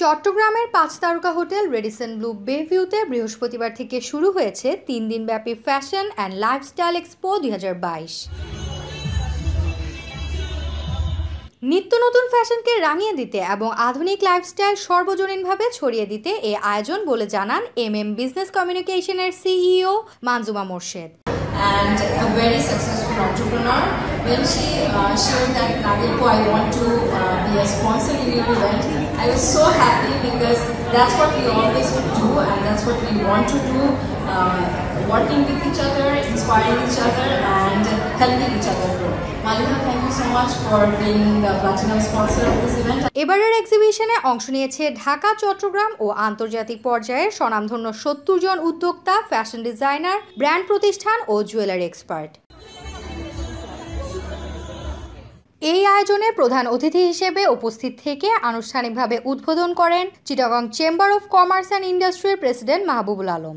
চট্টগ্রামের পাঁচ তারকা হোটেল রেডিসন ব্লু বেভিউতে বৃহস্পতিবার থেকে শুরু হয়েছে তিন দিনব্যাপী ফ্যাশন অ্যান্ড লাইফস্টাইল এক্সপো দুই হাজার বাইশ। নিত্য নতুন ফ্যাশনকে রাঙিয়ে দিতে এবং আধুনিক লাইফস্টাইল সর্বজনীনভাবে ছড়িয়ে দিতে এ আয়োজন বলে জানান এম এম বিজনেস কমিউনিকেশনের CEO Manjuma Morshed. And a very successful entrepreneur. When she uh, shared that Nadepo, I want to uh, be a sponsor in your event, I was so happy because that's what we always would do and that's what we want to do. Uh, working with each other, inspiring each other, এবারের এক্সিবিশনে অংশ নিয়েছে ঢাকা চট্টগ্রাম ও আন্তর্জাতিক পর্যায়ের স্বনামধন্য সত্তর জন উদ্যোক্তা fashion designer brand প্রতিষ্ঠান ও জুয়েলারি এক্সপার্ট এই আয়োজনে প্রধান অতিথি হিসেবে উপস্থিত থেকে আনুষ্ঠানিকভাবে উদ্বোধন করেন Chittagong chamber of commerce and ইন্ডাস্ট্রির president Mahbubul Alam.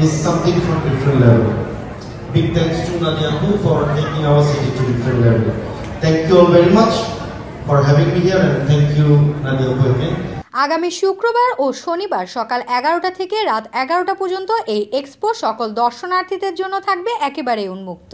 is something from different level. Big thanks to Nadia Hu for taking our city to different level. Thank you all very much for having me here and thank you Nadia Hu again. আগামী শুক্রবার ও শনিবার সকাল এগারোটা থেকে রাত এগারোটা পর্যন্ত এই এক্সপো সকল দর্শনার্থীদের জন্য থাকবে একেবারেই উন্মুক্ত